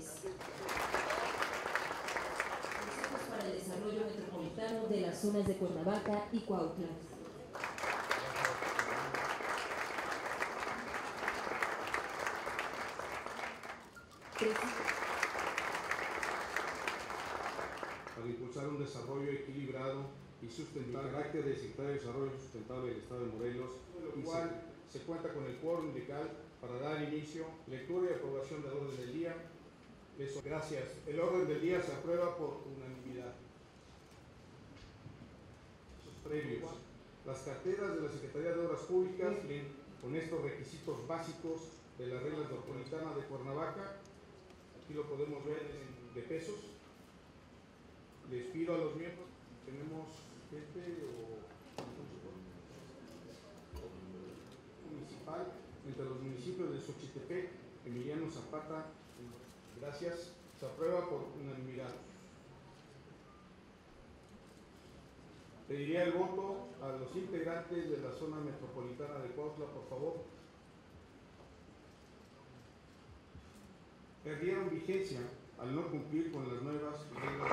Consejos para el Desarrollo Metropolitano de las zonas de Cuernavaca y Cuautla. para impulsar un desarrollo equilibrado y sustentable, carácter de Secretario de Desarrollo Sustentable del Estado de Morelos, lo cual se cuenta con el quórum legal para dar inicio, lectura y aprobación del orden del día. Gracias. El orden del día se aprueba por unanimidad. Sus previos. Las carteras de la Secretaría de Obras Públicas con estos requisitos básicos de la regla metropolitana de Cuernavaca. Aquí lo podemos ver de pesos. Les pido a los miembros, tenemos gente o municipal entre los municipios de Xochitepec, Emiliano Zapata, gracias, se aprueba por unanimidad. Pediría el voto a los integrantes de la zona metropolitana de Cuautla, por favor. Perdieron vigencia al no cumplir con las nuevas reglas